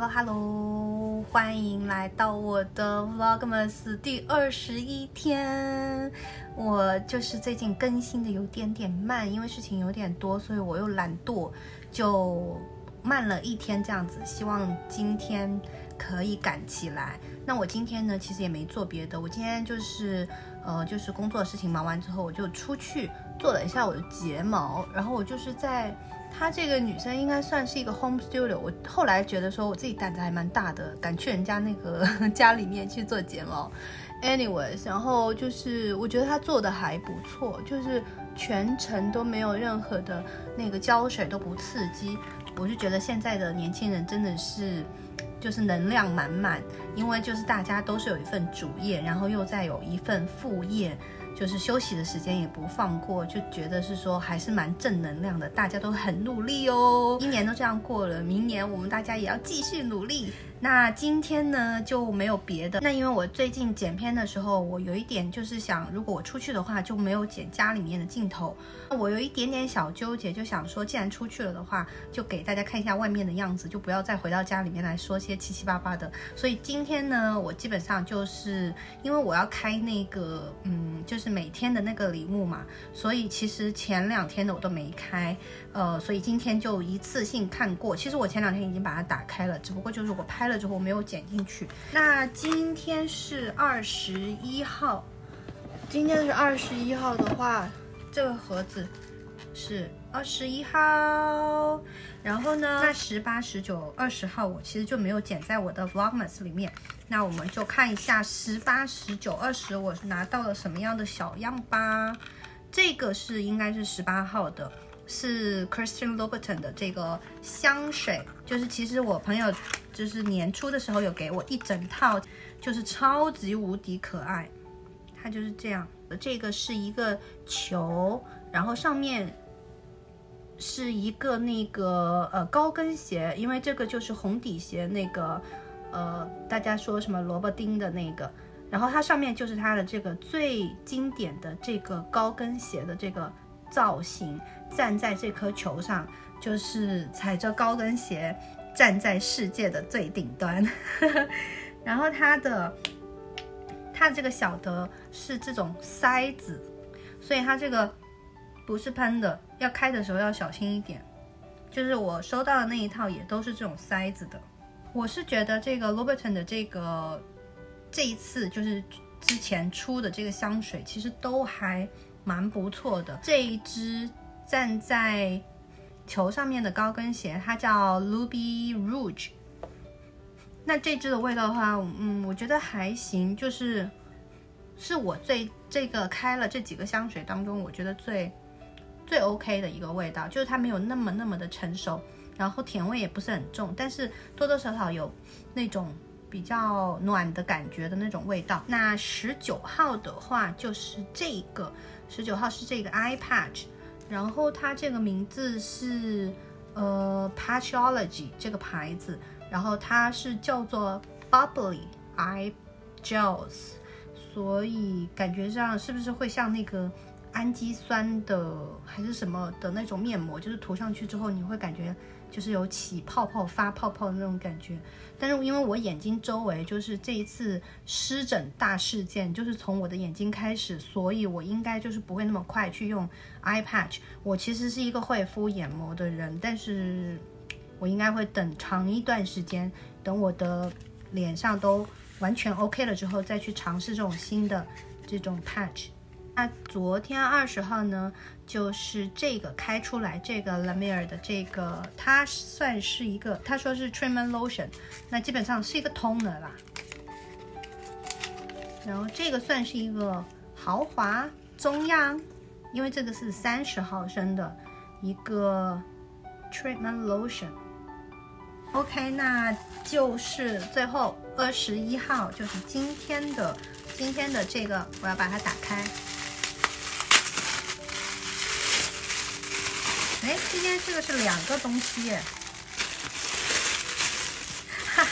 Hello Hello，欢迎来到我的 Vlogmas 第二十一天。我就是最近更新的有点点慢，因为事情有点多，所以我又懒惰，就慢了一天这样子。希望今天可以赶起来。那我今天呢，其实也没做别的，我今天就是呃，就是工作事情忙完之后，我就出去做了一下我的睫毛，然后我就是在。她这个女生应该算是一个 home studio。我后来觉得说，我自己胆子还蛮大的，敢去人家那个 家里面去做睫毛。Anyways，然后就是我觉得她做的还不错，就是全程都没有任何的那个胶水都不刺激。我就觉得现在的年轻人真的是就是能量满满，因为就是大家都是有一份主业，然后又再有一份副业。就是休息的时间也不放过，就觉得是说还是蛮正能量的，大家都很努力哦。一年都这样过了，明年我们大家也要继续努力。那今天呢就没有别的。那因为我最近剪片的时候，我有一点就是想，如果我出去的话就没有剪家里面的镜头。我有一点点小纠结，就想说，既然出去了的话，就给大家看一下外面的样子，就不要再回到家里面来说些七七八八的。所以今天呢，我基本上就是因为我要开那个，嗯，就每天的那个礼物嘛，所以其实前两天的我都没开，呃，所以今天就一次性看过。其实我前两天已经把它打开了，只不过就是我拍了之后没有剪进去。那今天是二十一号，今天是二十一号的话。这个盒子是二十一号，然后呢，那十八、十九、二十号我其实就没有剪在我的 Vlogmas 里面。那我们就看一下十八、十九、二十，我拿到了什么样的小样吧。这个是应该是十八号的，是 Christian Louboutin 的这个香水，就是其实我朋友就是年初的时候有给我一整套，就是超级无敌可爱，它就是这样。这个是一个球，然后上面是一个那个呃高跟鞋，因为这个就是红底鞋那个呃大家说什么萝卜丁的那个，然后它上面就是它的这个最经典的这个高跟鞋的这个造型，站在这颗球上，就是踩着高跟鞋站在世界的最顶端，然后它的。它这个小的是这种塞子，所以它这个不是喷的，要开的时候要小心一点。就是我收到的那一套也都是这种塞子的。我是觉得这个 l o b e r t o n 的这个这一次就是之前出的这个香水，其实都还蛮不错的。这一支站在球上面的高跟鞋，它叫 Ruby Rouge。那这支的味道的话，嗯，我觉得还行，就是是我最这个开了这几个香水当中，我觉得最最 OK 的一个味道，就是它没有那么那么的成熟，然后甜味也不是很重，但是多多少少有那种比较暖的感觉的那种味道。那十九号的话就是这个，十九号是这个 Eye Patch，然后它这个名字是呃 Patchology 这个牌子。然后它是叫做 Bubbly Eye Gels，所以感觉上是不是会像那个氨基酸的还是什么的那种面膜？就是涂上去之后你会感觉就是有起泡泡、发泡泡的那种感觉。但是因为我眼睛周围就是这一次湿疹大事件，就是从我的眼睛开始，所以我应该就是不会那么快去用 Eye Patch。我其实是一个会敷眼膜的人，但是。我应该会等长一段时间，等我的脸上都完全 OK 了之后，再去尝试这种新的这种 patch。那昨天二十号呢，就是这个开出来，这个 La Mer 的这个，它算是一个，他说是 treatment lotion，那基本上是一个 toner 啦。然后这个算是一个豪华中样，因为这个是三十毫升的一个 treatment lotion。OK，那就是最后二十一号，就是今天的今天的这个，我要把它打开。哎，今天这个是两个东西耶！哈，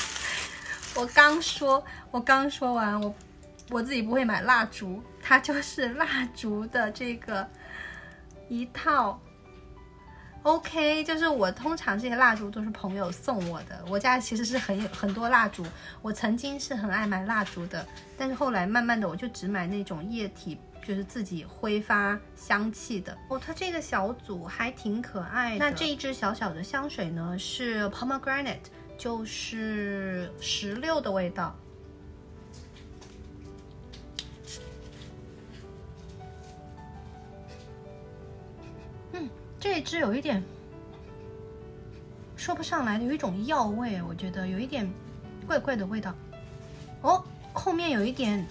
我刚说，我刚说完，我我自己不会买蜡烛，它就是蜡烛的这个一套 OK，就是我通常这些蜡烛都是朋友送我的。我家其实是很有很多蜡烛，我曾经是很爱买蜡烛的，但是后来慢慢的我就只买那种液体，就是自己挥发香气的。哦，它这个小组还挺可爱的。那这一支小小的香水呢，是 pomegranate，就是石榴的味道。嗯这支有一点说不上来，有一种药味，我觉得有一点怪怪的味道。哦，后面有一点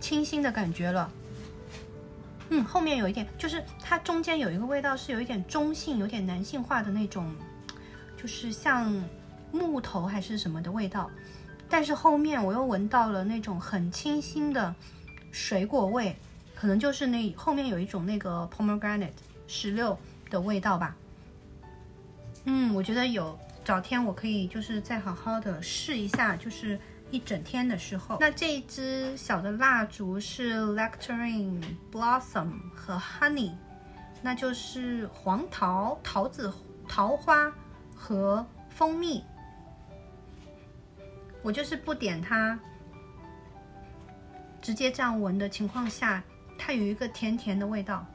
清新的感觉了。嗯，后面有一点，就是它中间有一个味道是有一点中性、有点男性化的那种，就是像木头还是什么的味道。但是后面我又闻到了那种很清新的水果味，可能就是那后面有一种那个 pomegranate 石榴。的味道吧，嗯，我觉得有找天我可以就是再好好的试一下，就是一整天的时候。那这一支小的蜡烛是 Lecturing Blossom 和 Honey，那就是黄桃、桃子、桃花和蜂蜜。我就是不点它，直接这样闻的情况下，它有一个甜甜的味道。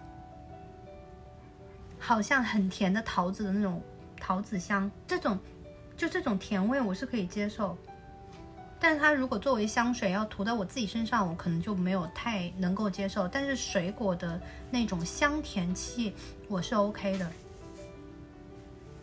好像很甜的桃子的那种桃子香，这种就这种甜味我是可以接受，但是它如果作为香水要涂到我自己身上，我可能就没有太能够接受。但是水果的那种香甜气我是 OK 的，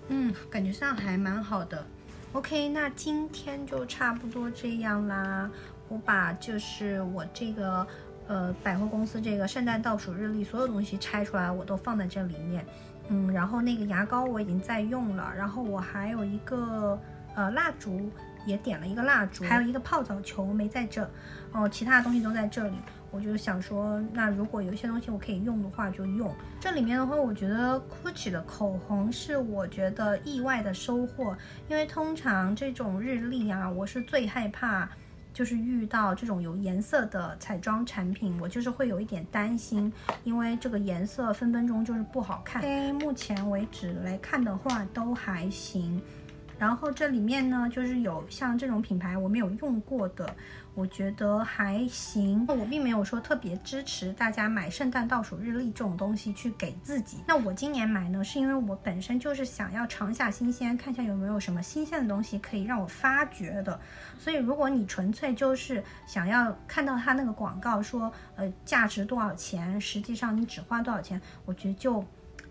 嗯，感觉上还蛮好的。OK，那今天就差不多这样啦。我把就是我这个呃百货公司这个圣诞倒数日历所有东西拆出来，我都放在这里面。嗯，然后那个牙膏我已经在用了，然后我还有一个呃蜡烛，也点了一个蜡烛，还有一个泡澡球没在这，哦，其他的东西都在这里。我就想说，那如果有一些东西我可以用的话就用。这里面的话，我觉得 Gucci 的口红是我觉得意外的收获，因为通常这种日历啊，我是最害怕。就是遇到这种有颜色的彩妆产品，我就是会有一点担心，因为这个颜色分分钟就是不好看。目前为止来看的话都还行。然后这里面呢，就是有像这种品牌我没有用过的，我觉得还行。我并没有说特别支持大家买圣诞倒数日历这种东西去给自己。那我今年买呢，是因为我本身就是想要尝下新鲜，看一下有没有什么新鲜的东西可以让我发掘的。所以如果你纯粹就是想要看到它那个广告说，呃，价值多少钱，实际上你只花多少钱，我觉得就。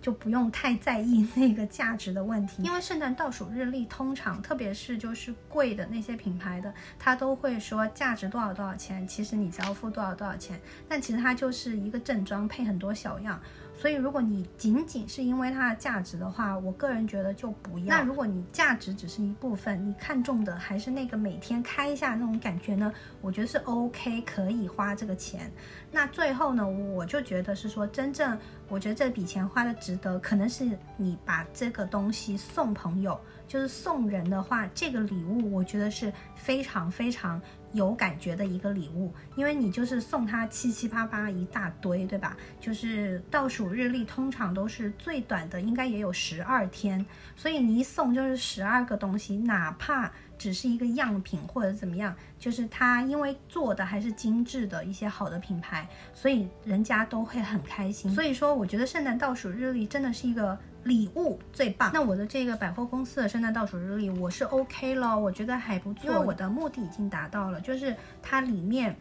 就不用太在意那个价值的问题，因为圣诞倒数日历通常，特别是就是贵的那些品牌的，它都会说价值多少多少钱，其实你只要付多少多少钱，但其实它就是一个正装配很多小样。所以，如果你仅仅是因为它的价值的话，我个人觉得就不要。那如果你价值只是一部分，你看中的还是那个每天开一下那种感觉呢？我觉得是 OK，可以花这个钱。那最后呢，我就觉得是说，真正我觉得这笔钱花的值得，可能是你把这个东西送朋友，就是送人的话，这个礼物我觉得是非常非常。有感觉的一个礼物，因为你就是送他七七八八一大堆，对吧？就是倒数日历通常都是最短的，应该也有十二天，所以你一送就是十二个东西，哪怕只是一个样品或者怎么样，就是他因为做的还是精致的一些好的品牌，所以人家都会很开心。所以说，我觉得圣诞倒数日历真的是一个。礼物最棒。那我的这个百货公司的圣诞倒数日历，我是 OK 了，我觉得还不错。因为我的目的已经达到了，就是它里面，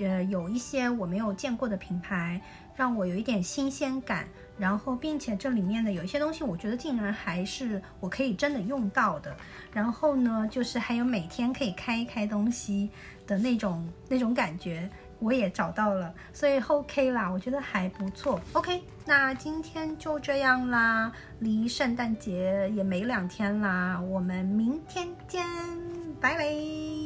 呃，有一些我没有见过的品牌，让我有一点新鲜感。然后，并且这里面的有一些东西，我觉得竟然还是我可以真的用到的。然后呢，就是还有每天可以开一开东西的那种那种感觉。我也找到了，所以 OK 啦，我觉得还不错。OK，那今天就这样啦，离圣诞节也没两天啦，我们明天见，拜拜。